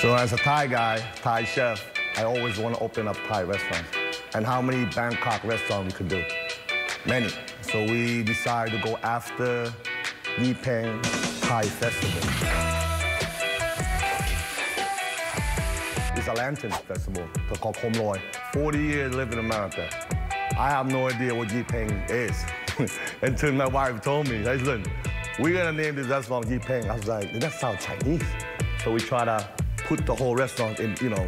So as a Thai guy, Thai chef, I always want to open up Thai restaurants. And how many Bangkok restaurants we could do? Many. So we decided to go after Yi Peng Thai Festival. It's a lantern festival called Khom Loi. 40 years living in America. I have no idea what Yi Peng is. Until my wife told me, listen, we're gonna name this restaurant Yi Peng. I was like, that sounds Chinese. So we try to put the whole restaurant in, you know,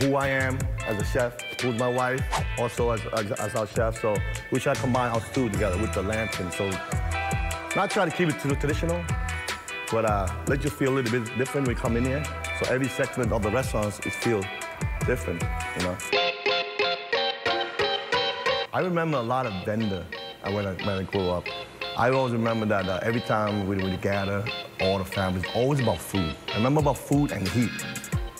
who I am as a chef, who's my wife, also as, as, as our chef. So we try to combine our two together with the lantern. So not try to keep it traditional, but uh, let you feel a little bit different when come in here. So every segment of the restaurants is feel different, you know. I remember a lot of vendor when I, when I grew up. I always remember that uh, every time we would gather, all the families, always about food. I remember about food and heat.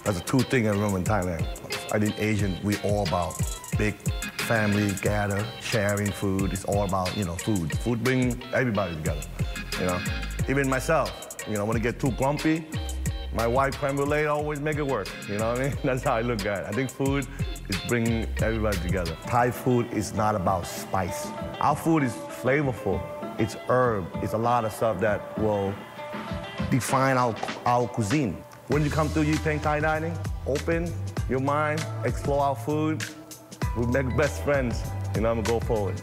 That's the two things I remember in Thailand. I think Asian, we all about big family gather, sharing food. It's all about, you know, food. Food bring everybody together, you know. Even myself, you know, when I get too grumpy, my wife, creme brulee, always make it work. You know what I mean? That's how I look at it. I think food is bringing everybody together. Thai food is not about spice. Our food is flavorful. It's herb. It's a lot of stuff that will define our, our cuisine. When you come to Yi Peng Thai Dining, open your mind, explore our food. We make best friends, you know, and go forward.